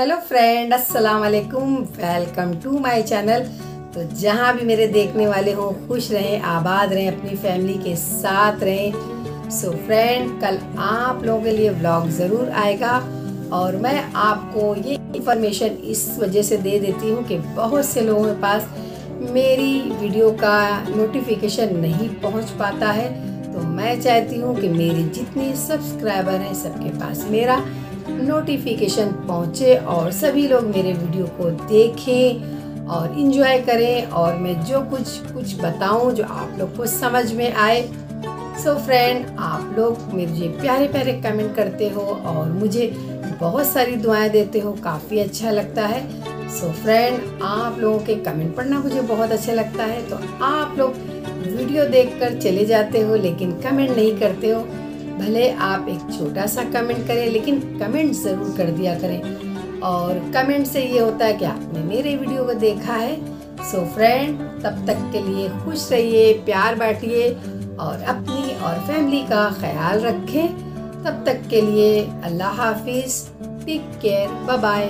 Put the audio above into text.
Hello friend अस्सलाम वालेकुम welcome to my channel तो जहाँ भी मेरे देखने वाले हो, खुश रहें, आबाद रहें, अपनी फैमिली के साथ रहें। सो so फ्रेंड कल आप लोगों के लिए व्लॉग ज़रूर आएगा। और मैं आपको ये इन्फॉर्मेशन इस वजह से दे देती हूँ कि बहुत से लोगों के पास मेरी वीडियो का नोटिफिकेशन नहीं पहुँच पाता है। तो मैं चाहती हूँ कि मेरे जितने सब्सक्राइबर हैं, सबके पास मेरा नोटिफिकेशन पहुँचे और सभी लोग मेरे वीडियो को देखें और इन्जॉय करें और मैं जो कुछ कुछ बताऊँ जो आप लोग को समझ में आए। सो so फ्रेंड आप लोग मुझे प्यारे प्यारे कमेंट करते हो और मुझे बहुत सारी दुआएँ देते हो, काफ़ी अच्छा लगता है। सो so फ्रेंड आप लोगों के कमेंट पढ़ना मुझे बहुत अच्छा लगता है। तो आप लोग वीडियो देखकर चले जाते हो, लेकिन कमेंट नहीं करते हो। भले आप एक छोटा सा कमेंट करें, लेकिन कमेंट ज़रूर कर दिया करें। और कमेंट से ये होता है कि आपने मेरे वीडियो को देखा है। सो फ्रेंड तब तक के लिए खुश रहिए, प्यार बांटिए और अपनी और फैमिली का ख्याल रखें। तब तक के लिए अल्लाह हाफिज़ टेक केयर बाय बाय